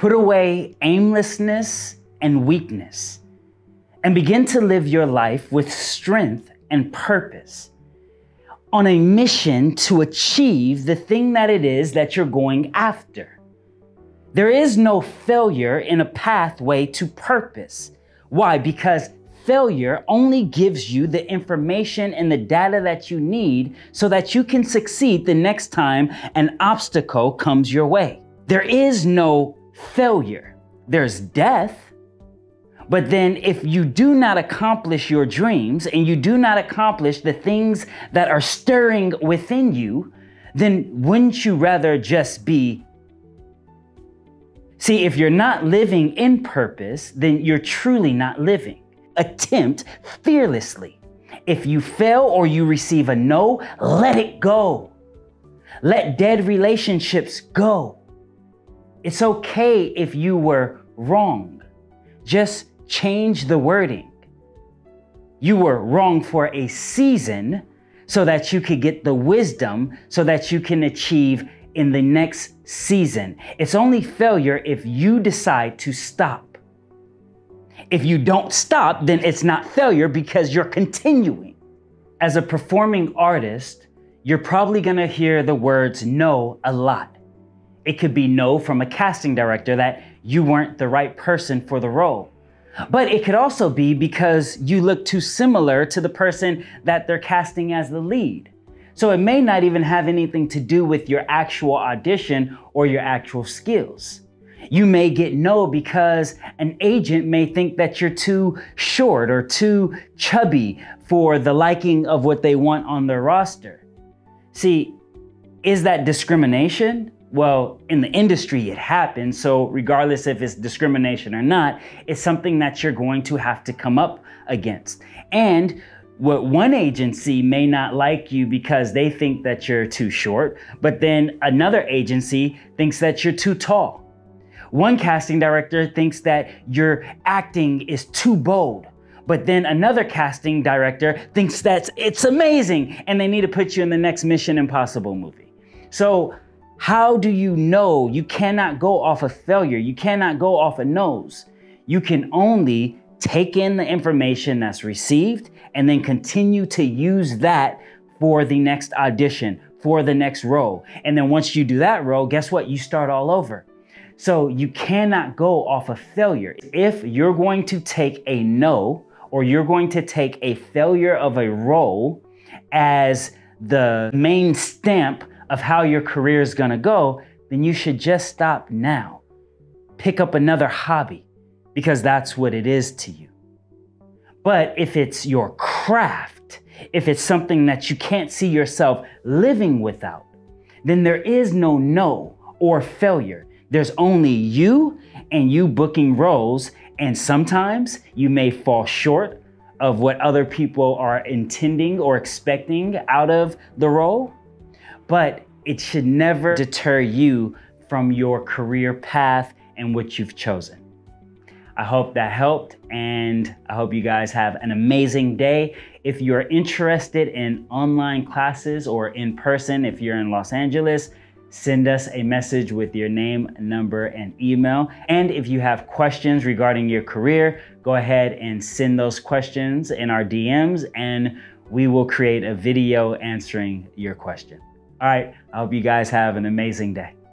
Put away aimlessness and weakness and begin to live your life with strength and purpose on a mission to achieve the thing that it is that you're going after. There is no failure in a pathway to purpose. Why? Because failure only gives you the information and the data that you need so that you can succeed the next time an obstacle comes your way. There is no failure. There's death. But then, if you do not accomplish your dreams and you do not accomplish the things that are stirring within you, then wouldn't you rather just be? See, if you're not living in purpose, then you're truly not living. Attempt fearlessly. If you fail or you receive a no, let it go. Let dead relationships go. It's okay if you were wrong. Just change the wording. You were wrong for a season so that you could get the wisdom so that you can achieve in the next season. It's only failure if you decide to stop. If you don't stop, then it's not failure because you're continuing. As a performing artist, you're probably gonna hear the words no a lot. It could be no from a casting director that you weren't the right person for the role. But it could also be because you look too similar to the person that they're casting as the lead. So it may not even have anything to do with your actual audition or your actual skills. You may get no because an agent may think that you're too short or too chubby for the liking of what they want on their roster. See, is that discrimination? Well, in the industry, it happens. So, regardless if it's discrimination or not, it's something that you're going to have to come up against. And what one agency may not like you because they think that you're too short, but then another agency thinks that you're too tall. One casting director thinks that your acting is too bold. But then another casting director thinks that it's amazing and they need to put you in the next Mission Impossible movie. So how do you know? You cannot go off a of failure. You cannot go off a of noes. You can only take in the information that's received and then continue to use that for the next audition, for the next role. And then once you do that role, guess what? You start all over. So you cannot go off a of failure. If you're going to take a no or you're going to take a failure of a role as the main stamp of how your career is gonna go, then you should just stop now. Pick up another hobby because that's what it is to you. But if it's your craft, if it's something that you can't see yourself living without, then there is no no or failure. There's only you and you booking roles, and sometimes you may fall short of what other people are intending or expecting out of the role but it should never deter you from your career path and what you've chosen. I hope that helped, and I hope you guys have an amazing day. If you're interested in online classes or in person, if you're in Los Angeles, send us a message with your name, number, and email. And if you have questions regarding your career, go ahead and send those questions in our DMs, and we will create a video answering your question. All right. I hope you guys have an amazing day.